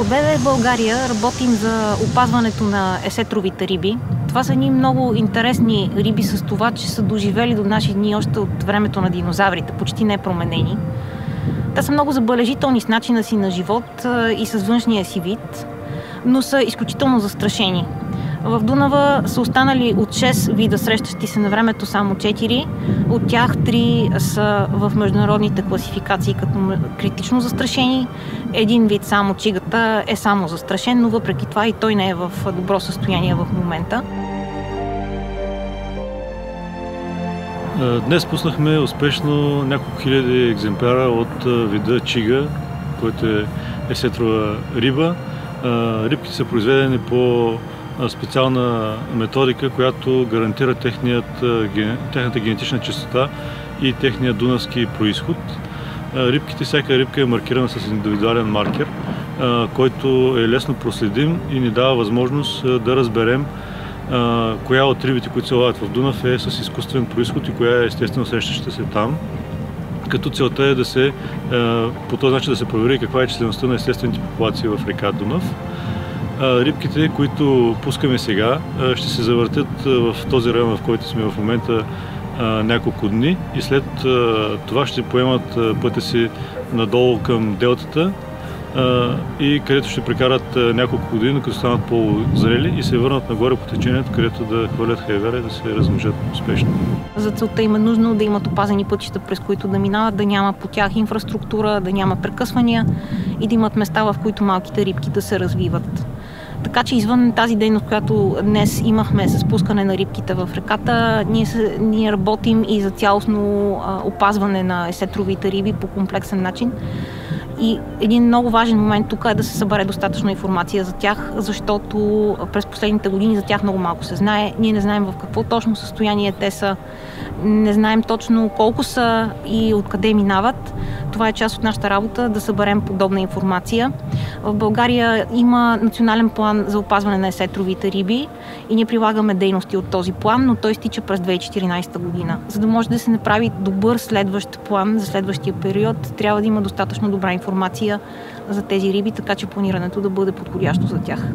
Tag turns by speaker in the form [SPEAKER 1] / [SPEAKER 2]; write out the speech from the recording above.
[SPEAKER 1] От ББ България работим за опазването на есетровите риби. Това са едни много интересни риби с това, че са доживели до наши дни още от времето на динозаврите, почти не променени. Те са много забележителни с начина си на живот и с външния си вид, но са изключително застрашени. В Дунава са останали от 6 вида срещащи се на времето само 4. От тях 3 са в международните класификации като критично застрашени. Един вид само чигата е само застрашен, но въпреки това и той не е в добро състояние в момента.
[SPEAKER 2] Днес пуснахме успешно няколко хиляди екземпляра от вида чига, който е есетрова риба. Рибките са произведени по специална методика, която гарантира техният, техната генетична чистота и техния дунавски происход. Рибките, всяка рибка е маркирана с индивидуален маркер, който е лесно проследим и ни дава възможност да разберем коя от рибите, които се лавят в Дунав е с изкуствен происход и коя е естествено срещаща се там като целта е да се, по този начин да се провери каква е числеността на естествените популации в река Дунав рибките, които пускаме сега, ще се завъртят в този район, в който сме в момента няколко дни и след това ще поемат пътя си надолу към делтата и където ще прекарат няколко години, като станат по-зрели и се върнат нагоре по течението, където да хвърлят хайвера и да се размножат успешно.
[SPEAKER 1] За целта има нужно да имат опазени пътища, през които да минават, да няма по тях инфраструктура, да няма прекъсвания и да имат места, в които малките рибки да се развиват. Така че извън тази дейност, която днес имахме с пускане на рибките в реката, ние, ние работим и за цялостно опазване на есетровите риби по комплексен начин. И един много важен момент тук е да се събере достатъчно информация за тях, защото през последните години за тях много малко се знае. Ние не знаем в какво точно състояние те са, не знаем точно колко са и откъде минават. Това е част от нашата работа да съберем подобна информация. В България има национален план за опазване на есетровите риби и ние прилагаме дейности от този план, но той стича през 2014 година. За да може да се направи добър следващ план за следващия период, трябва да има достатъчно добра информация за тези риби, така че планирането да бъде подходящо за тях.